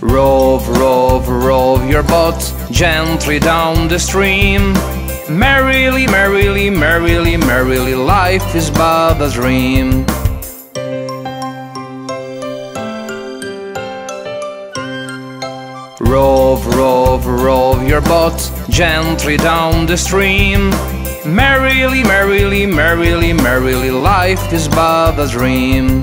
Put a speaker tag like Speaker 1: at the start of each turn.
Speaker 1: Rove, rove, rove your boat gently down the stream. Merrily, merrily, merrily, merrily, life is but a dream. Rove, rove, rove your boat gently down the stream. Merrily, merrily, merrily, merrily, life is but a dream.